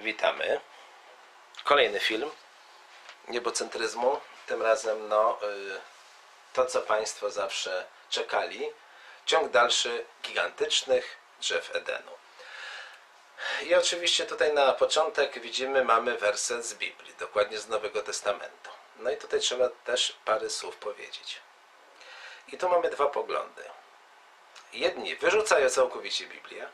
Witamy. Kolejny film niebocentryzmu. Tym razem no, y, to, co Państwo zawsze czekali. Ciąg dalszy gigantycznych drzew Edenu. I oczywiście tutaj na początek widzimy, mamy werset z Biblii, dokładnie z Nowego Testamentu. No i tutaj trzeba też parę słów powiedzieć. I tu mamy dwa poglądy. Jedni wyrzucają całkowicie Biblię,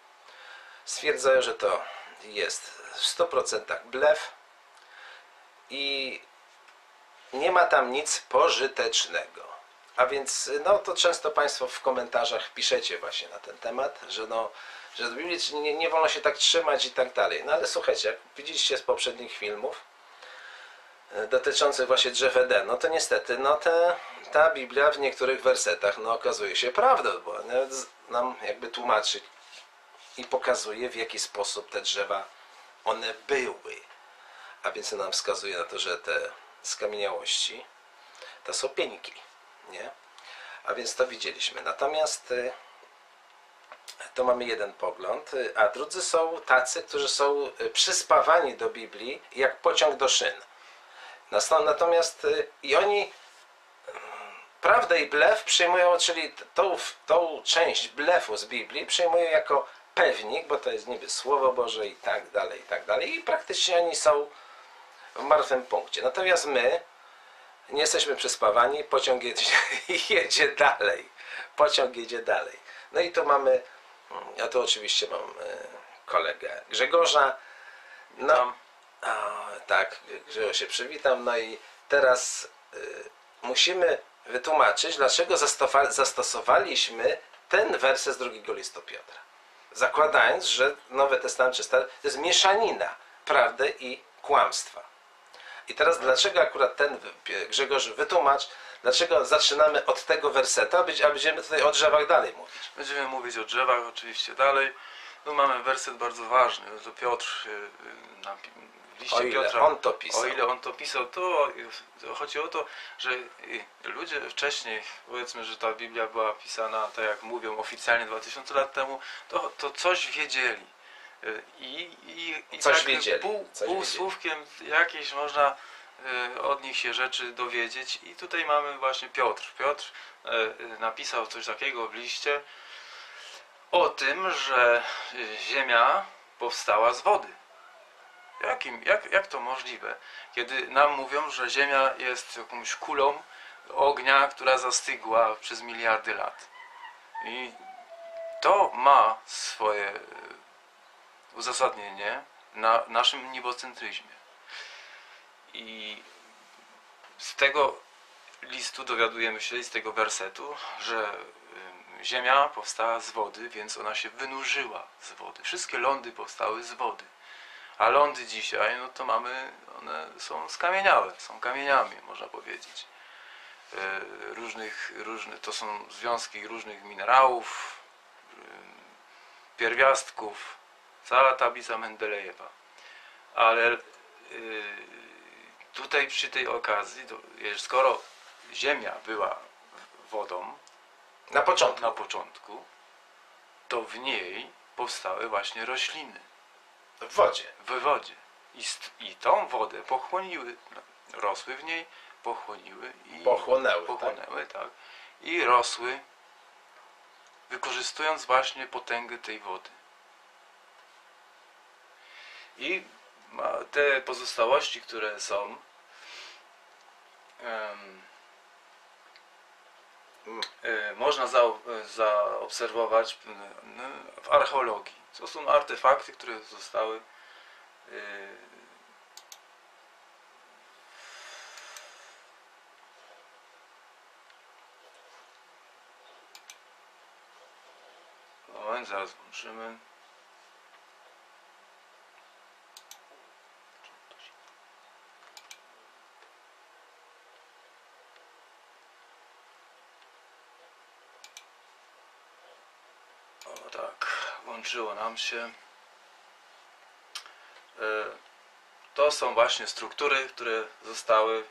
stwierdzają, że to jest w 100% blef i nie ma tam nic pożytecznego. A więc no to często Państwo w komentarzach piszecie właśnie na ten temat, że no, że Biblii nie, nie wolno się tak trzymać i tak dalej. No ale słuchajcie, jak widzieliście z poprzednich filmów e, dotyczących właśnie drzew Edenu, no to niestety no te, ta Biblia w niektórych wersetach no okazuje się prawdą, bo nawet nam jakby tłumaczy i pokazuje w jaki sposób te drzewa one były. A więc nam wskazuje na to, że te skamieniałości to są pieńki, nie? A więc to widzieliśmy. Natomiast y, to mamy jeden pogląd, a drudzy są tacy, którzy są y, przyspawani do Biblii jak pociąg do szyn. Nasta- Natomiast y, i oni prawdę i blef przyjmują, czyli tą, tą część blefu z Biblii przyjmują jako pewnik, bo to jest niby Słowo Boże i tak dalej, i tak dalej. I praktycznie oni są w martwym punkcie. Natomiast my nie jesteśmy przyspawani, pociąg jedzie, jedzie dalej. Pociąg jedzie dalej. No i tu mamy, ja tu oczywiście mam e, kolegę Grzegorza. No, a, tak, Grzegorz się przywitam. No i teraz y, musimy wytłumaczyć, dlaczego zastosowaliśmy ten werset z drugiego listu Piotra. Zakładając, że Nowy Testament czy Stary to jest mieszanina prawdy i kłamstwa. I teraz dlaczego akurat ten Grzegorz wytłumacz, dlaczego zaczynamy od tego wersetu, a będziemy tutaj o drzewach dalej mówić. Będziemy mówić o drzewach oczywiście dalej. Tu mamy werset bardzo ważny. To Piotr y, na, w liście O ile Piotra. on to pisał. O ile on to pisał, to y, chodzi o to, że ludzie wcześniej, powiedzmy, że ta Biblia była pisana, tak jak mówią oficjalnie 2000 lat temu, to, to coś wiedzieli. I, i, i Coś tak wiedzieli, Pół, coś półsłówkiem jakieś można y, od nich się rzeczy dowiedzieć. I tutaj mamy właśnie Piotr. Piotr y, napisał coś takiego w liście o tym, że y, Ziemia powstała z wody. Jak, jak to możliwe? Kiedy nam mówią, że Ziemia jest jakąś kulą ognia, która zastygła przez miliardy lat. I to ma swoje y, uzasadnienie na naszym niebocentryzmie. I z tego listu dowiadujemy się, z tego wersetu, że Ziemia powstała z wody, więc ona się wynurzyła z wody. Wszystkie lądy powstały z wody. A lądy dzisiaj, no to mamy, one są skamieniałe, są kamieniami, można powiedzieć. E, Różnych, różnych, to są związki różnych minerałów, ym, pierwiastków, cała tablica Mendelejewa. Ale y, tutaj przy tej okazji, skoro Ziemia była wodą Na początku. na początku, to w niej powstały właśnie rośliny W wodzie. w wodzie. I, I tą wodę pochłoniły, no, rosły w niej, pochłoniły i Pochłonęły. Tak? pochłonęły, tak. I rosły, wykorzystując właśnie potęgę tej wody. I te pozostałości, które są, e, można zau- e, zaobserwować m, w archeologii. To są artefakty, które zostały e, Moment, zaraz włączymy. O tak, włączyło nam się. E, To są właśnie struktury, które zostały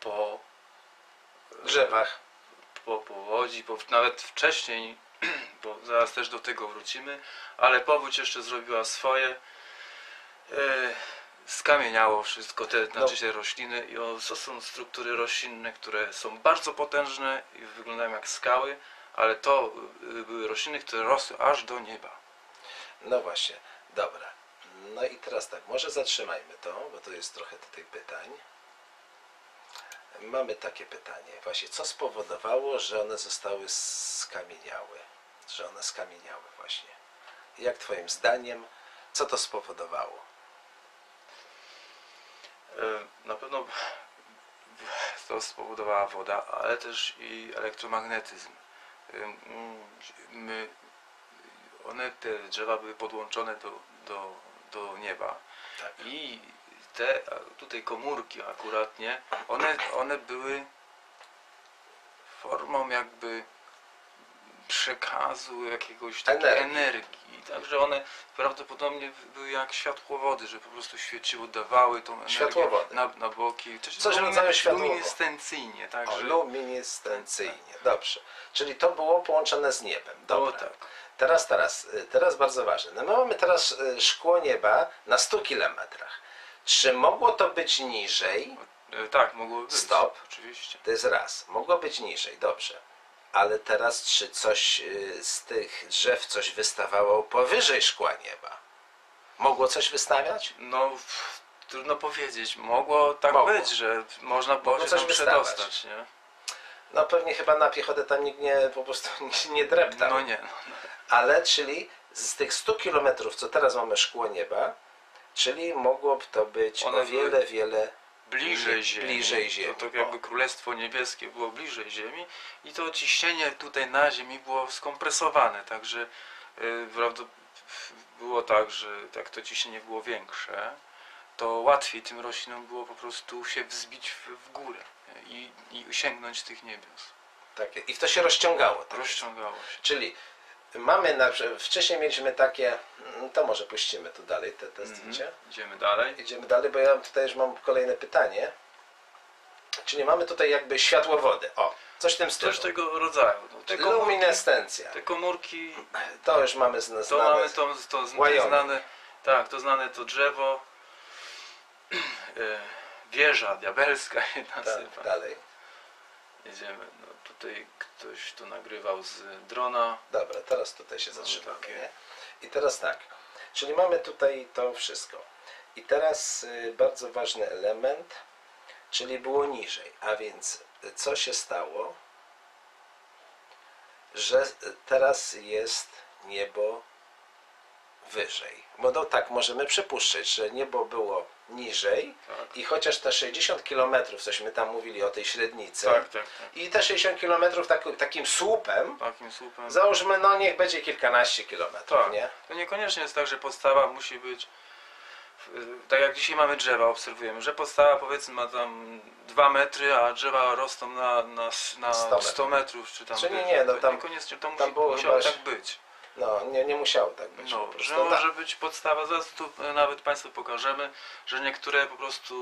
po Drzewach. po powodzi, po, nawet wcześniej, bo zaraz też do tego wrócimy, ale powódź jeszcze zrobiła swoje E, skamieniało wszystko, te, No. znaczy się rośliny i to są struktury roślinne, które są bardzo potężne i wyglądają jak skały, ale to y, były rośliny, które rosły aż do nieba. No właśnie, dobra. No i teraz tak, może zatrzymajmy to, bo to jest trochę tutaj pytań. Mamy takie pytanie, właśnie, co spowodowało, że one zostały skamieniałe? Że one skamieniały właśnie. Jak twoim zdaniem, co to spowodowało? E, Na pewno to spowodowała woda, ale też i elektromagnetyzm. My, one, te drzewa były podłączone do, do, do nieba Tak. i te tutaj komórki akuratnie, one, one były formą jakby przekazu jakiegoś takiej Energii. energii. Także one prawdopodobnie były jak światłowody, że po prostu świeciły, dawały tą energię na, na boki. Coś lumine- rodzaju światłowod. Luminescencyjnie, O, także luminescencyjnie, dobrze. Czyli to było połączone z niebem, było dobra. tak. Teraz, teraz, y, teraz bardzo ważne. No my mamy teraz y, szkło nieba na 100 kilometrach. Czy mogło to być niżej? E, Tak, mogło być. Stop. Oczywiście. To jest raz. Mogło być niżej, dobrze. Ale teraz czy coś y, z tych drzew coś wystawało powyżej szkła nieba? Mogło coś wystawiać? No, trudno powiedzieć. Mogło tak Mogło. być, że można było Mogło się coś tam przedostać, nie? No pewnie chyba na piechotę tam nikt nie, po prostu nie, dreptał. No nie, no. Ale czyli z tych 100 kilometrów, co teraz mamy szkło nieba, czyli mogłoby to być One o wiele, były wiele bliżej Bli- Ziemi. bliżej Ziemi, To tak jakby. Królestwo Niebieskie było bliżej Ziemi i to ciśnienie tutaj na Ziemi było skompresowane, także yy, było tak, że jak to ciśnienie było większe, to łatwiej tym roślinom było po prostu się wzbić w, w górę i, i sięgnąć tych niebios. takie. I to się rozciągało. Tak? Rozciągało się. Czyli mamy, na, wcześniej mieliśmy takie, mm, to może puścimy tu dalej te, te zdjęcia. Mhm. Idziemy dalej. Idziemy dalej, bo ja tutaj już mam kolejne pytanie. Czyli mamy tutaj jakby światłowody. O, coś w tym stylu. Coś tego rodzaju. No, te, komórki, Luminescencja. te komórki To już mamy zna- To znane. mamy to, to, to Wyoming. znane, tak, to znane to drzewo, e, wieża diabelska nazywa. Tak, dalej. Jedziemy, no tutaj ktoś to nagrywał z drona. Dobra, teraz tutaj się zatrzymamy. takie. Nie? I teraz tak, czyli mamy tutaj to wszystko. I teraz y, bardzo ważny element, czyli było niżej. A więc y, co się stało, że y, teraz jest niebo wyżej. Bo no tak możemy przypuszczać, że niebo było niżej Tak, i chociaż te 60 km, cośmy tam mówili o tej średnicy, tak, tak. tak. i te 60 km tak, takim słupem, Takim słupem. Załóżmy, no niech będzie kilkanaście kilometrów, Tak. nie? To niekoniecznie jest tak, że podstawa musi być. y, Tak jak dzisiaj mamy drzewa, obserwujemy, że podstawa powiedzmy ma tam 2 metry, a drzewa rosną na, na, na 100 100 metrów, czy tam Czyli nie, no To tam- niekoniecznie to tam musi, było musiało chyba tak być. No, nie, nie musiało tak być. No, prostu. że może tak. być podstawa, zaraz tu e, nawet Państwu pokażemy, że niektóre po prostu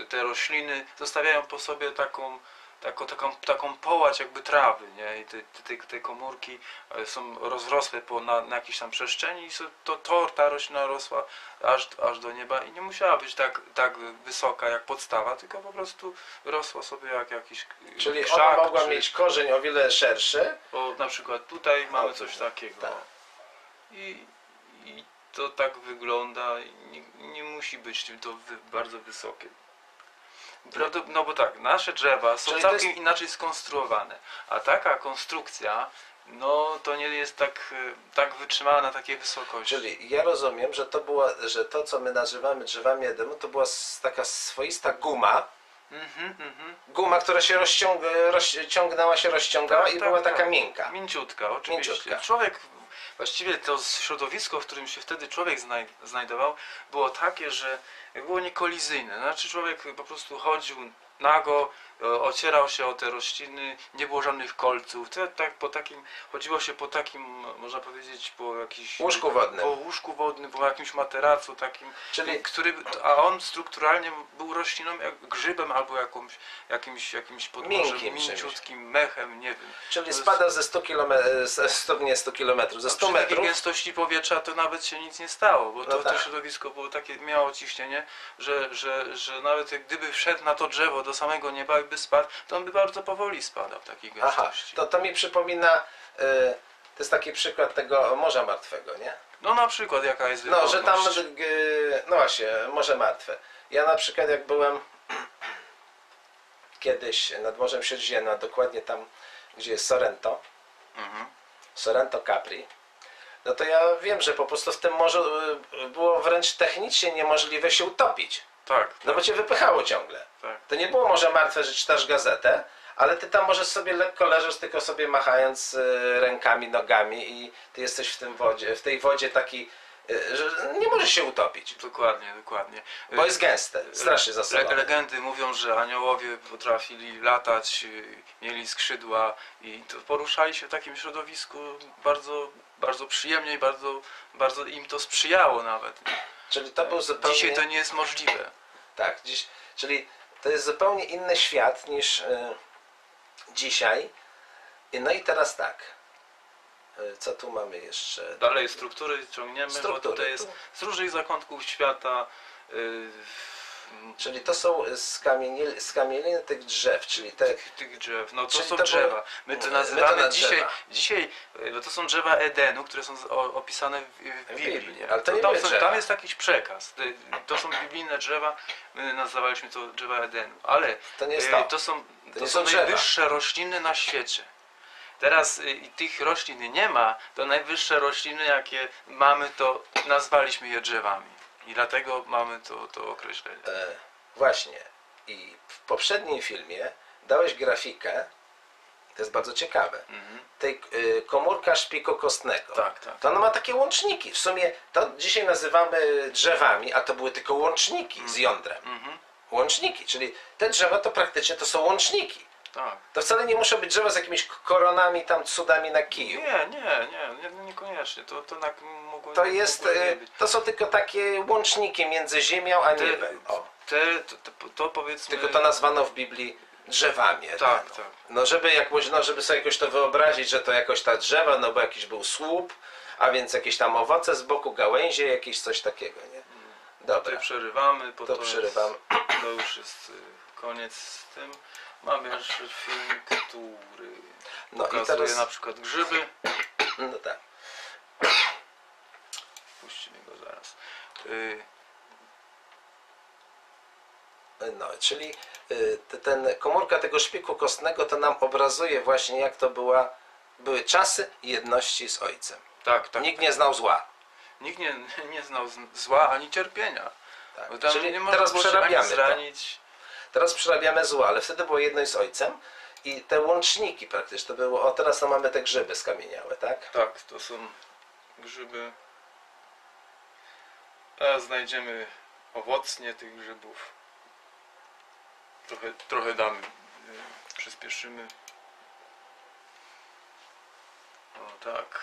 y, te rośliny zostawiają po sobie taką, taką, taką, taką połać jakby trawy, nie? I te, te, te, komórki e, są rozrosłe po, na, na jakiejś tam przestrzeni i to, to ta roślina rosła aż, aż do nieba i nie musiała być tak, tak wysoka jak podstawa, tylko po prostu rosła sobie jak jakiś Czyli krzak, ona mogła czy- mieć korzeń o wiele szerszy. o, na przykład tutaj mamy O, coś takiego. tak. I, I to tak wygląda. i Nie, nie musi być to wy, bardzo wysokie. No bo tak, nasze drzewa są Czyli to całkiem jest- inaczej skonstruowane. A taka konstrukcja, no to nie jest tak, e, tak wytrzymała na takiej wysokości. Czyli ja rozumiem, że to była, że to co my nazywamy drzewami Edenu, to była s- taka swoista guma. Mhm, mhm. Guma, która się rozciąga, rozciągnęła się, rozciągała Tak, i tak, była tak. taka miękka. Mięciutka, oczywiście. Mięciutka. Człowiek, właściwie to środowisko, w którym się wtedy człowiek znaj- znajdował, było takie, że było niekolizyjne. Znaczy człowiek po prostu chodził nago, ocierał się o te rośliny, nie było żadnych kolców. To, tak, po takim, chodziło się po takim, można powiedzieć, po jakiś... Łóżku wodnym. Po łóżku wodnym, po jakimś materacu takim, Czyli- który, a on strukturalnie był rośliną, jak grzybem albo jakąś, jakimś, jakimś podłożem, mięciutkim mechem, nie wiem. Czyli jest- spada ze 100 km, ze 100, nie 100 kilometrów, ze A 100 przy takiej metrów. gęstości powietrza to nawet się nic nie stało, bo to, No tak. to środowisko było takie, miało ciśnienie, że, że, że nawet gdyby wszedł na to drzewo do samego nieba by spadł, to on by bardzo powoli spadał w takiej Aha, gęstości. to, to mi przypomina, y, to jest taki przykład tego Morza Martwego, nie? No na przykład jaka jest No, że tam, y, no właśnie, Morze Martwe. Ja na przykład jak byłem kiedyś nad Morzem Śródziemnym, a dokładnie tam, gdzie jest Sorrento, Mhm. Sorrento Capri, no to ja wiem, że po prostu w tym morzu y, było wręcz technicznie niemożliwe się utopić. Tak, No bo cię wypychało ciągle. tak. To nie było może martwe, że czytasz gazetę, ale ty tam możesz sobie lekko leżeć, tylko sobie machając y, rękami, nogami i ty jesteś w tym wodzie, w tej wodzie taki, y, że nie możesz się utopić, Dokładnie, dokładnie. bo jest gęste, strasznie Le- zasolone. Legendy mówią, że aniołowie potrafili latać, y, mieli skrzydła i to poruszali się w takim środowisku bardzo, bardzo przyjemnie i bardzo, bardzo im to sprzyjało nawet. Czyli to był zupełnie... Dzisiaj to nie jest możliwe. Tak, dziś, czyli to jest zupełnie inny świat niż y, dzisiaj. I No i teraz tak. Y, Co tu mamy jeszcze? Dalej struktury ciągniemy, Struktury, bo tutaj jest tu. z różnych zakątków świata. y, Czyli to są skamieliny tych drzew, czyli te... tych, tych drzew. No to są to drzewa. My to My nazywamy to na dzisiaj, drzewa. dzisiaj, y, bo to są drzewa Edenu, które są opisane w, Biblii. Ale to nie tam, są, tam jest jakiś przekaz. To są biblijne drzewa, my nazywaliśmy to drzewa Edenu. Ale To nie jest y, to. to są, to nie są są najwyższe rośliny na świecie. Teraz i tych roślin nie ma, to najwyższe rośliny, jakie mamy, to nazwaliśmy je drzewami. I dlatego mamy to, to określenie. E, właśnie. I w poprzednim filmie dałeś grafikę, to jest bardzo ciekawe, Mhm. tej y, komórka szpiku kostnego. Tak, tak. To ona ma takie łączniki. W sumie to dzisiaj nazywamy drzewami, a to były tylko łączniki z jądrem. Mhm. Łączniki, czyli te drzewa to praktycznie to są łączniki. Tak. To wcale nie muszą być drzewa z jakimiś koronami, tam cudami na kiju. Nie, nie, nie, nie niekoniecznie. To, to tak mogło To jest, być. to są tylko takie łączniki między ziemią a Te- niebem. O, Te, to, to, to powiedzmy... tylko to nazwano w Biblii drzewami. Tak, tak. No żeby jakoś, no żeby sobie jakoś to wyobrazić, że to jakoś ta drzewa, no bo jakiś był słup, a więc jakieś tam owoce z boku, gałęzie, jakieś coś takiego, nie? Dobra, Tutaj przerywamy, to to, przerywam. To już jest y, koniec z tym. Mamy jeszcze film, który No i pokazuje teraz, na przykład grzyby. no tak. Puścimy go zaraz. Y, No, czyli y, te- ten komórka tego szpiku kostnego to nam obrazuje właśnie jak to była, były czasy jedności z ojcem. tak, tak. Nikt nie znał zła. Nikt nie, nie znał zła ani cierpienia. Tak. Bo tam Czyli nie można teraz było się ani przerabiamy zranić. Teraz przerabiamy zło, ale wtedy było jedność z ojcem i te łączniki praktycznie to było, o teraz to mamy te grzyby skamieniałe, tak? Tak, to są grzyby. A znajdziemy owocnie tych grzybów. Trochę, trochę damy, przyspieszymy. O tak.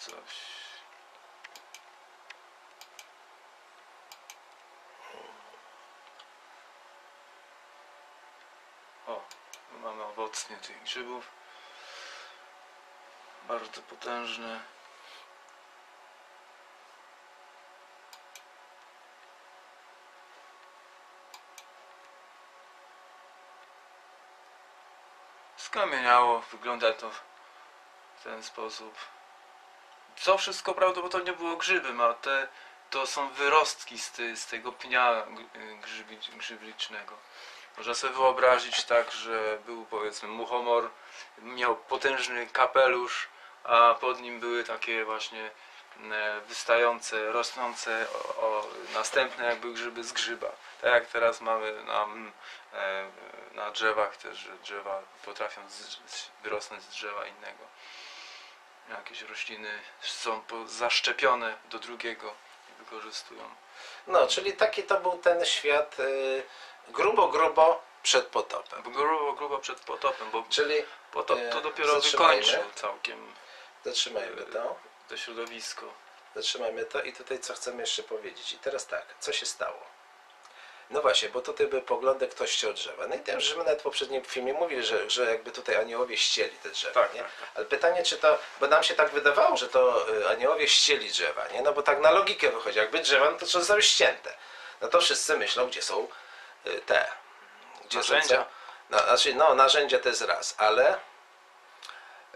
Takie Coś. O, mamy owocnie tych grzybów. Bardzo potężne. Skamieniało, wygląda to w ten sposób. Co wszystko prawdopodobnie było grzybem, a te to są wyrostki z, ty, z tego pnia g- grzybi, grzyblicznego. Można sobie wyobrazić tak, że był powiedzmy muchomor, miał potężny kapelusz, a pod nim były takie właśnie e, wystające, rosnące o, o, następne jakby grzyby z grzyba. Tak jak teraz mamy na, e, na drzewach też, że drzewa potrafią z, z, wyrosnąć z drzewa innego. Jakieś rośliny są zaszczepione do drugiego i wykorzystują. No, czyli taki to był ten świat y, grubo, grubo przed potopem. Bo Grubo, grubo przed potopem, bo Czyli potop e, to dopiero wykończył całkiem zatrzymajmy to. to środowisko. Zatrzymajmy to i tutaj co chcemy jeszcze powiedzieć. I teraz tak, co się stało? No właśnie, bo tutaj były poglądy, ktoś ściął drzewa. No i też, że my nawet w poprzednim filmie mówili, że, że jakby tutaj aniołowie ścieli te drzewa, Tak, nie? tak, tak. Ale pytanie, czy to, bo nam się tak wydawało, że to y, aniołowie ścieli drzewa, nie? No bo tak na logikę wychodzi, jakby drzewa, no to zostały ścięte. No to wszyscy myślą, gdzie są y, te, gdzie Narzędzia. są, no, znaczy, no narzędzia to jest raz, ale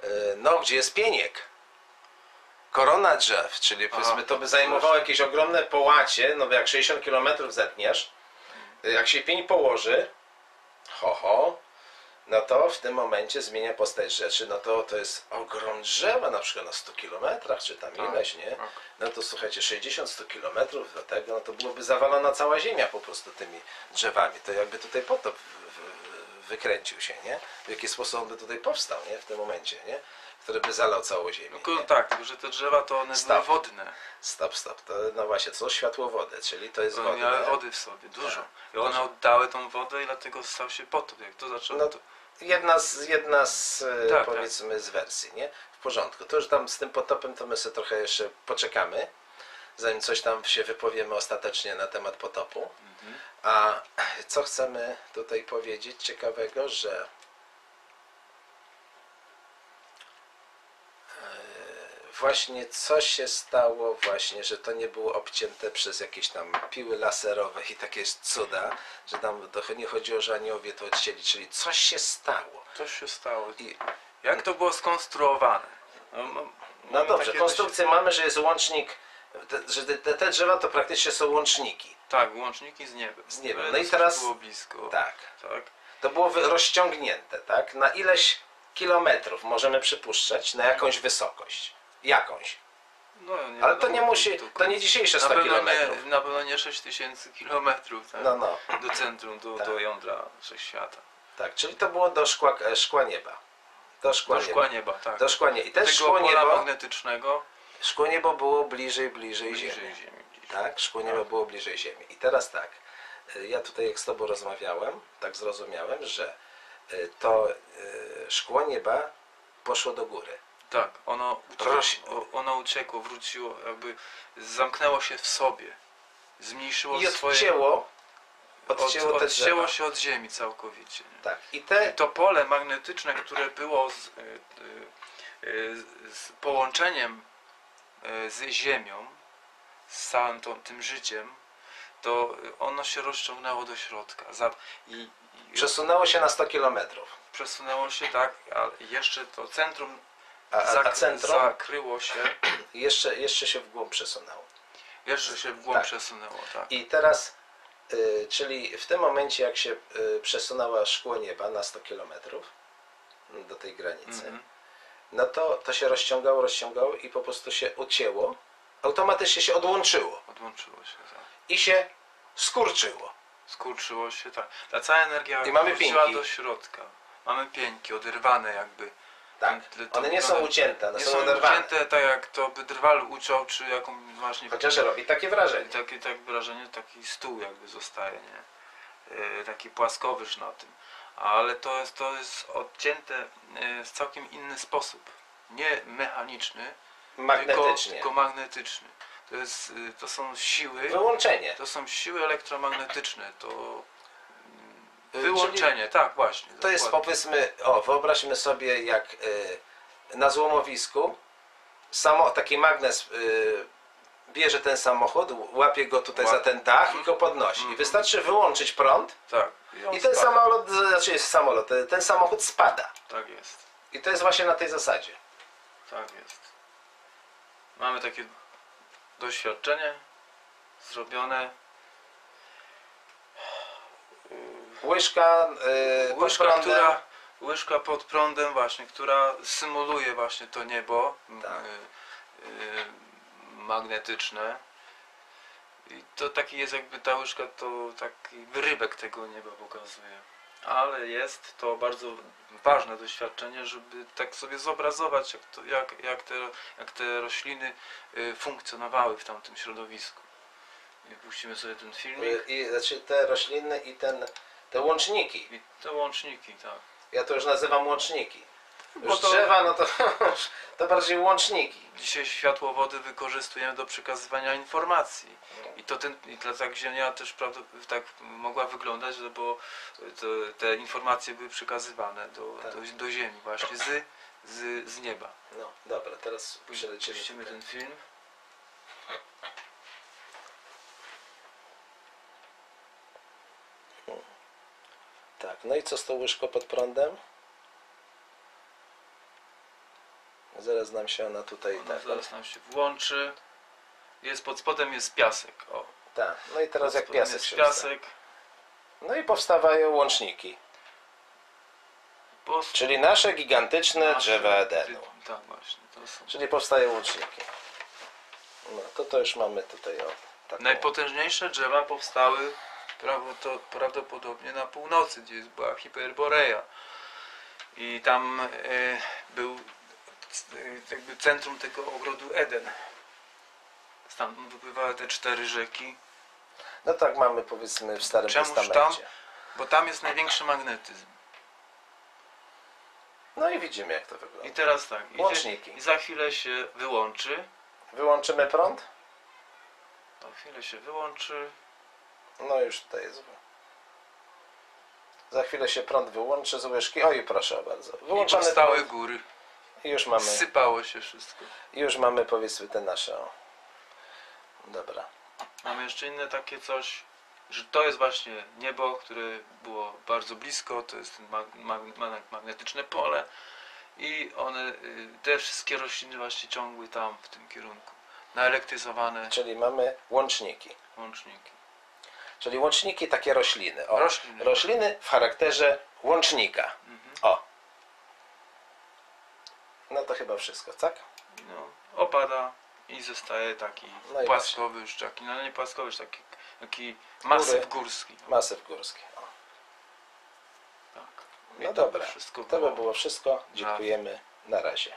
y, no, gdzie jest pieniek? Korona drzew, czyli powiedzmy to by zajmowało jakieś ogromne połacie, no bo jak 60 km zetniesz, jak się pień położy, ho ho, no to w tym momencie zmienia postać rzeczy, no to to jest ogrom drzewa, na przykład na 100 km, czy tam Tak, ileś, nie? tak. No to słuchajcie, 60-100 km do tego, no to byłoby zawalona cała ziemia po prostu tymi drzewami. To jakby tutaj potop wykręcił się, nie? W jaki sposób on by tutaj powstał, nie? W tym momencie, nie? Który by zalał całą ziemię. Nie? tak, tylko że te drzewa to one Stop. były wodne. Stop, stop. To, no właśnie, to są światłowody, czyli to jest One woda. miały wody w sobie, dużo. Tak, I one oddały tą wodę i dlatego stał się potop. Jak to zaczęło, No to Jedna z, jedna z e, Tak, powiedzmy z wersji, nie? W porządku. To już tam z tym potopem to my sobie trochę jeszcze poczekamy, zanim coś tam się wypowiemy ostatecznie na temat potopu. Mhm. A co chcemy tutaj powiedzieć ciekawego, że e, właśnie co się stało właśnie, że to nie było obcięte przez jakieś tam piły laserowe i takie cuda, że tam nie chodziło, że aniołowie to odcięli, czyli coś się stało. coś się stało. I, Jak to było skonstruowane? No, no, no dobrze, konstrukcję mamy, że jest łącznik, te, że te, te drzewa to praktycznie są łączniki. Tak, łączniki z niebem. Z niebem. Ale No i teraz- było blisko. Tak. tak. To było rozciągnięte, tak? Na ileś kilometrów możemy przypuszczać, na jakąś wysokość. Jakąś. No, nie Ale to nie musi, tu- to nie dzisiejsze na 100 pewno nie, na pewno nie 6000 kilometrów tak? No, no, do centrum, do, Tak. do jądra wszechświata. tak. Czyli to było do szkła, e, szkła nieba. Do szkła Do szkła nieba. nieba, tak. Do szkła nieba. I też tego szkło niebo, magnetycznego szkło niebo było bliżej, bliżej, bliżej Ziemi. Ziemi. gdzieś. Tak, szkło nieba było bliżej Ziemi. I teraz tak, y, ja tutaj jak z Tobą rozmawiałem, tak zrozumiałem, że y, to szkło nieba poszło do góry. Tak, ono Roś- uciekło, ono uciekło, wróciło, jakby zamknęło się w sobie. Zmniejszyło I swoje... odcięło, od, odcięło te odcięło się od ziemi całkowicie. Nie? Tak, i I te, to pole magnetyczne, które było z, y, y, z połączeniem y, z ziemią, z całym tym życiem, to ono się rozciągnęło do środka. I, i przesunęło się na 100 kilometrów. przesunęło się tak, ale jeszcze to centrum, A, a, a centrum zakryło się, jeszcze, jeszcze się w głąb przesunęło. jeszcze się w głąb Tak. przesunęło. Tak. I teraz, y, czyli w tym momencie, jak się y, przesunęło szkło nieba na 100 kilometrów do tej granicy, Mhm. no to to się rozciągało, rozciągało i po prostu się ucięło, automatycznie się odłączyło Odłączyło się. Tak. i się skurczyło. Skurczyło się, tak. Ta cała energia wróciła do środka. Mamy pieńki oderwane jakby. Tak, one nie są ucięte, one nie są oderwane. ucięte tak jak to by drwal uciął, czy jaką właśnie... Chociaż robi takie wrażenie. Takie tak wrażenie, taki stół jakby zostaje, nie? Yy, taki płaskowyż na tym. Ale to jest, to jest odcięte yy, w całkiem inny sposób. Nie mechaniczny, tylko, Magnetycznie. tylko magnetyczny. To, jest, yy, to są siły... Wyłączenie. To są siły elektromagnetyczne, to Y, mm, wyłączenie, tak właśnie. To jest dokładnie. powiedzmy, o wyobraźmy sobie jak y, na złomowisku samo, taki magnes y, bierze ten samochód, łapie go tutaj za Łapie. ten dach i go podnosi. I Mhm. wystarczy wyłączyć prąd Tak. on i ten spada. samolot, znaczy jest samolot, ten samochód spada. Tak jest, I to jest właśnie na tej zasadzie. tak jest. Mamy takie doświadczenie zrobione. Łyżka, y, pod Łyżka, prądem, która, łyżka pod prądem właśnie, która symuluje właśnie to niebo Tak. y, y, magnetyczne. I to taki jest jakby ta łyżka to taki wyrybek tego nieba pokazuje. ale jest to bardzo ważne doświadczenie, żeby tak sobie zobrazować, jak, to, jak, jak, te, jak te rośliny y, funkcjonowały w tamtym środowisku. I puścimy sobie ten filmik. Y, I, znaczy te rośliny i ten, te łączniki. I te łączniki, tak. Ja to już nazywam łączniki. Bo Już to- drzewa, no to, to bardziej łączniki. Dzisiaj światłowody wykorzystujemy do przekazywania informacji. I to ten, i to tak Ziemia też prawda, tak mogła wyglądać, bo to, te informacje były przekazywane do, Tak. do, do Ziemi właśnie z, z, z nieba. No dobra, teraz przelecimy. Ten film. No i co z tą łyżką pod prądem? Zaraz nam się ona tutaj... Ona Tak, zaraz nam się włączy. Jest pod spodem jest piasek. O, tak. No i teraz pod jak piasek jest się piasek. No i powstawają łączniki. Po, Czyli nasze gigantyczne nasze- drzewa Edenu. Tak właśnie, to są. Czyli powstają łączniki. No to to już mamy tutaj o taką... Najpotężniejsze drzewa powstały prawdopodobnie na północy, gdzie była Hiperborea. I tam e, był e, jakby centrum tego ogrodu Eden. Stamtąd wypływały te cztery rzeki, No tak mamy powiedzmy w Starym Czemuż Testamencie. bo tam jest największy magnetyzm. No i widzimy jak to I wygląda. teraz tak, Łączniki. i za chwilę się wyłączy. Wyłączymy prąd? Za chwilę się wyłączy. No już tutaj jest. Za chwilę się prąd wyłączy z łyżki. Oj, proszę bardzo. I Wyłączamy powstały prąd góry. i już mamy, Sypało się wszystko. już mamy powiedzmy te nasze. O. Dobra. Mamy jeszcze inne takie coś, że to jest właśnie niebo, które było bardzo blisko, to jest mag, mag, magnetyczne pole i one, y, te wszystkie rośliny właśnie ciągły tam w tym kierunku. Naelektryzowane Czyli mamy łączniki. łączniki. Czyli łączniki takie rośliny. O. Rośliny. Rośliny w charakterze łącznika. Mhm. O. No to chyba wszystko, tak? No, opada i zostaje taki No i płaskowy już taki, no nie płaskowy, już taki, taki masyw górski. No, Masyw górski. O. tak. I No to dobra. To by było wszystko. Dziękujemy. Na razie.